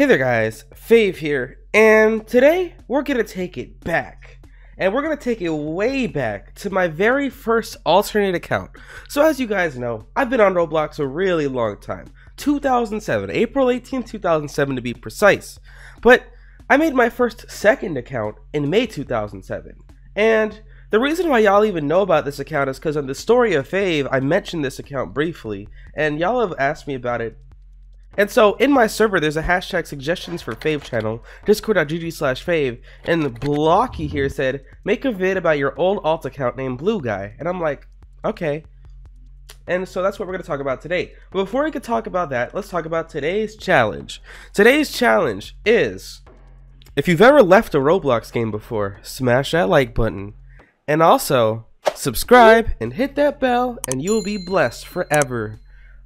Hey there guys, Fave here, and today we're gonna take it back. And we're gonna take it way back to my very first alternate account. So as you guys know, I've been on Roblox a really long time. 2007, April 18, 2007 to be precise. But I made my first second account in May 2007. And the reason why y'all even know about this account is because on the story of Fave, I mentioned this account briefly, and y'all have asked me about it and so in my server, there's a hashtag suggestions for fave channel, discord.gg slash fave, and Blocky here said, make a vid about your old alt account named Blue Guy. And I'm like, okay. And so that's what we're going to talk about today. But before we can talk about that, let's talk about today's challenge. Today's challenge is, if you've ever left a Roblox game before, smash that like button. And also, subscribe and hit that bell, and you'll be blessed forever.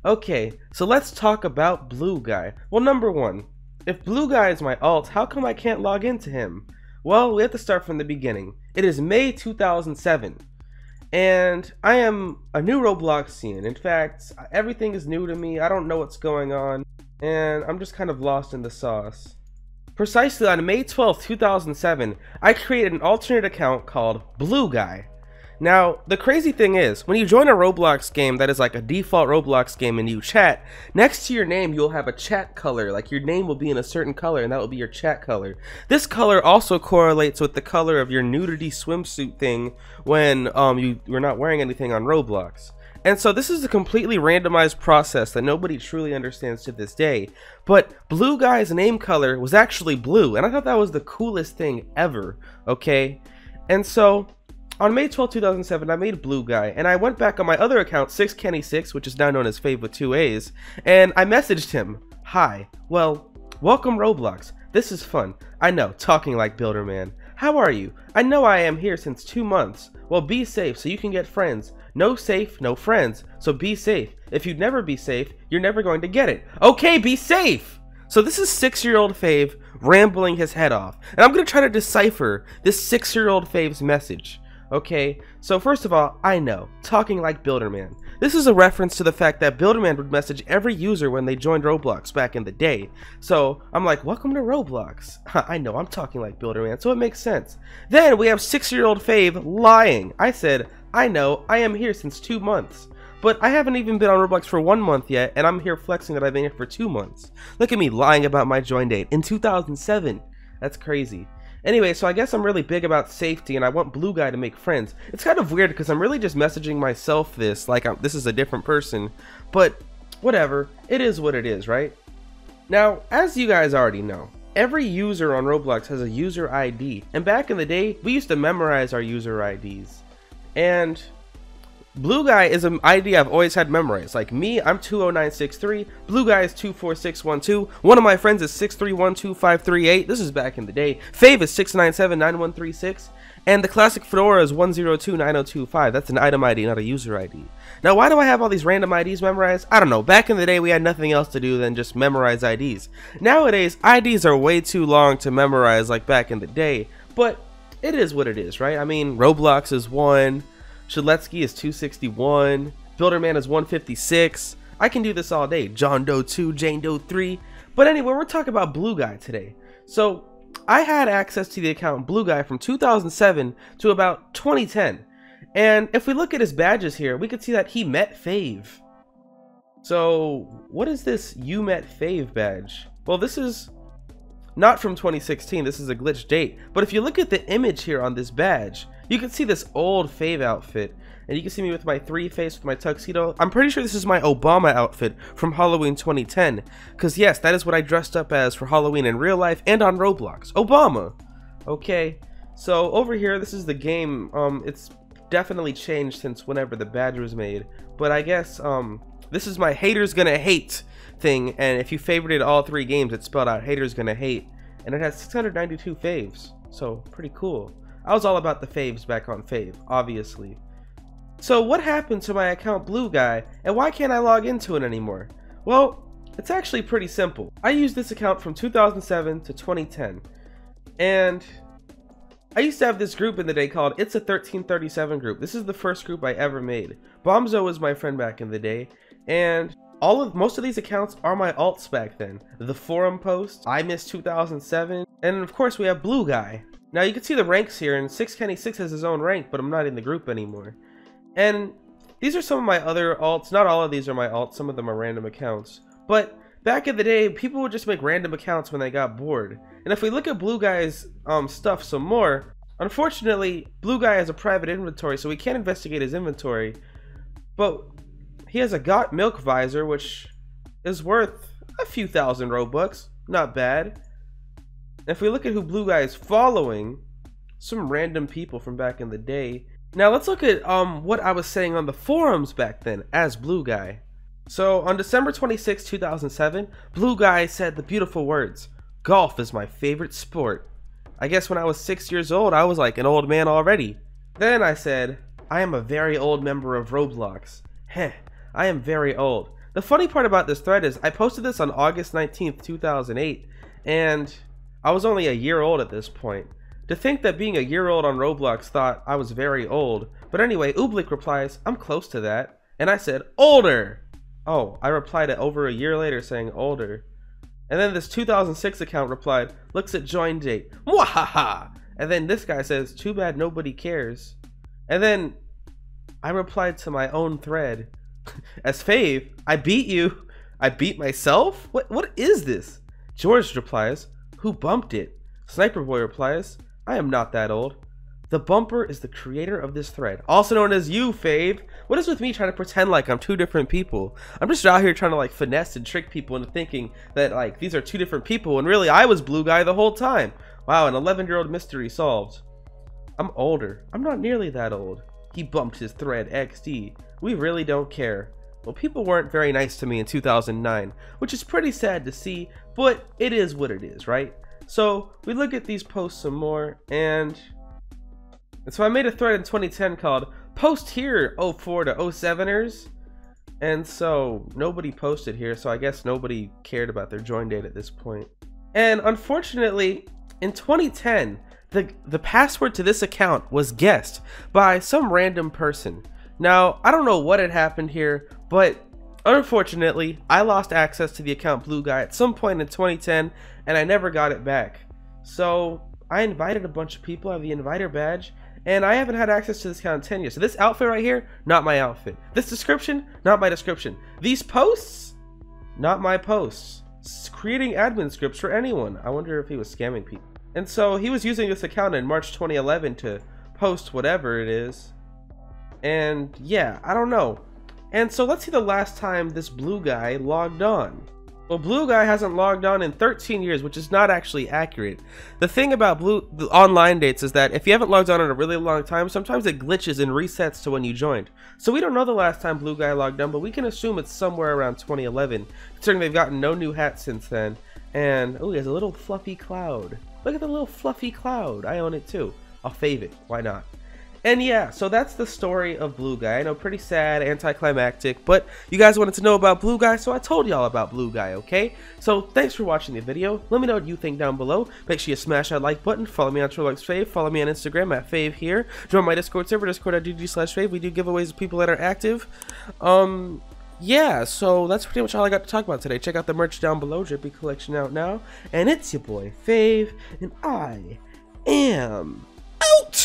Okay, so let's talk about Blue Guy. Well, number one, if Blue Guy is my alt, how come I can't log into him? Well, we have to start from the beginning. It is May 2007, and I am a new Robloxian. In fact, everything is new to me. I don't know what's going on, and I'm just kind of lost in the sauce. Precisely on May 12, 2007, I created an alternate account called Blue Guy. Now, the crazy thing is, when you join a Roblox game that is like a default Roblox game and you chat, next to your name you'll have a chat color, like your name will be in a certain color and that will be your chat color. This color also correlates with the color of your nudity swimsuit thing when um, you, you're not wearing anything on Roblox. And so this is a completely randomized process that nobody truly understands to this day. But Blue Guy's name color was actually blue, and I thought that was the coolest thing ever, okay? And so on May 12, 2007, I made Blue Guy, and I went back on my other account, 6Kenny6, which is now known as Fave with two A's, and I messaged him, Hi, well, welcome Roblox. This is fun. I know, talking like Builderman. How are you? I know I am here since two months. Well, be safe so you can get friends. No safe, no friends. So be safe. If you'd never be safe, you're never going to get it. Okay, be safe! So this is six-year-old Fave rambling his head off, and I'm going to try to decipher this six-year-old Fave's message. Okay, so first of all, I know, talking like Builderman. This is a reference to the fact that Builderman would message every user when they joined Roblox back in the day. So I'm like, welcome to Roblox. I know, I'm talking like Builderman, so it makes sense. Then we have six-year-old Fave lying. I said, I know, I am here since two months. But I haven't even been on Roblox for one month yet, and I'm here flexing that I've been here for two months. Look at me lying about my join date in 2007. That's crazy. Anyway, so I guess I'm really big about safety and I want Blue Guy to make friends. It's kind of weird because I'm really just messaging myself this, like I'm, this is a different person. But whatever, it is what it is, right? Now, as you guys already know, every user on Roblox has a user ID. And back in the day, we used to memorize our user IDs. And Blue Guy is an ID I've always had memorized. Like me, I'm 20963. Blue Guy is 24612. One of my friends is 6312538. This is back in the day. Fave is 6979136. And the classic Fedora is 1029025. That's an item ID, not a user ID. Now, why do I have all these random IDs memorized? I don't know. Back in the day, we had nothing else to do than just memorize IDs. Nowadays, IDs are way too long to memorize like back in the day. But it is what it is, right? I mean, Roblox is one. Shedletsky is 261. Builderman is 156. I can do this all day. John Doe 2, Jane Doe 3. But anyway, we're talking about Blue Guy today. So I had access to the account Blue Guy from 2007 to about 2010. And if we look at his badges here, we can see that he met Fave. So what is this you met Fave badge? Well, this is not from 2016, this is a glitch date. But if you look at the image here on this badge, you can see this old Fave outfit, and you can see me with my three face with my tuxedo. I'm pretty sure this is my Obama outfit from Halloween 2010, because yes, that is what I dressed up as for Halloween in real life and on Roblox. Obama! Okay, so over here, this is the game. Um, it's definitely changed since whenever the badge was made, but I guess um, this is my haters gonna hate thing, and if you favorited all three games, it's spelled out haters gonna hate, and it has 692 faves, so pretty cool. I was all about the faves back on Fave, obviously. So what happened to my account Blue Guy, and why can't I log into it anymore? Well, it's actually pretty simple. I used this account from 2007 to 2010, and I used to have this group in the day called It's a 1337 group. This is the first group I ever made. Bomzo was my friend back in the day, and all of most of these accounts are my alts back then. The forum post, I miss 2007, and of course we have Blue Guy. Now you can see the ranks here, and 6 Kenny 6 has his own rank, but I'm not in the group anymore. And these are some of my other alts. Not all of these are my alts, some of them are random accounts. But back in the day, people would just make random accounts when they got bored. And if we look at Blue Guy's um, stuff some more, unfortunately, Blue Guy has a private inventory, so we can't investigate his inventory. But he has a Got Milk visor, which is worth a few thousand Robux. Not bad. if we look at who Blue Guy is following, some random people from back in the day. Now let's look at um what I was saying on the forums back then as Blue Guy. So on December 26, 2007, Blue Guy said the beautiful words, Golf is my favorite sport. I guess when I was 6 years old, I was like an old man already. Then I said, I am a very old member of Roblox. Heh, I am very old. The funny part about this thread is I posted this on August 19th, 2008, and I was only a year old at this point. To think that being a year old on Roblox thought I was very old. But anyway, Oobleck replies, I'm close to that. And I said, older! Oh, I replied it over a year later saying older. And then this 2006 account replied, looks at join date. Mwahaha! And then this guy says, too bad nobody cares. And then I replied to my own thread. As Fave, I beat you. I beat myself? What what is this? George replies, who bumped it? Sniper Boy replies, I am not that old. The bumper is the creator of this thread, also known as you, Fave. What is with me trying to pretend like I'm two different people? I'm just out here trying to like finesse and trick people into thinking that like these are two different people when really I was Blue Guy the whole time. Wow, an 11 year old mystery solved. I'm older. I'm not nearly that old. He bumped his thread XD. We really don't care. Well, people weren't very nice to me in 2009, which is pretty sad to see, but it is what it is, right? So we look at these posts some more, and, and so I made a thread in 2010 called "Post Here 04 to 07ers," and so nobody posted here, so I guess nobody cared about their join date at this point. And unfortunately, in 2010, the the password to this account was guessed by some random person. Now, I don't know what had happened here, but Unfortunately, I lost access to the account Blue Guy at some point in 2010 and I never got it back. So I invited a bunch of people, I have the inviter badge, and I haven't had access to this account in 10 years. So this outfit right here, not my outfit. This description, not my description. These posts, not my posts. It's creating admin scripts for anyone. I wonder if he was scamming people. And so he was using this account in March 2011 to post whatever it is. And yeah, I don't know. And so let's see the last time this blue guy logged on. Well, blue guy hasn't logged on in 13 years, which is not actually accurate. The thing about blue the online dates is that if you haven't logged on in a really long time, sometimes it glitches and resets to when you joined. So we don't know the last time blue guy logged on, but we can assume it's somewhere around 2011, considering they've gotten no new hats since then. And, oh, he has a little fluffy cloud. Look at the little fluffy cloud. I own it too. I'll fave it. Why not? And yeah, so that's the story of Blue Guy. I know, pretty sad, anticlimactic, but you guys wanted to know about Blue Guy, so I told y'all about Blue Guy, okay? So thanks for watching the video. Let me know what you think down below. Make sure you smash that like button. Follow me on Twitter Fave. Follow me on Instagram at Fave here. Join my Discord server, discord.gg slash Fave. We do giveaways to people that are active. Um, yeah, so that's pretty much all I got to talk about today. Check out the merch down below, Drippy Collection out now. And it's your boy Fave, and I am out!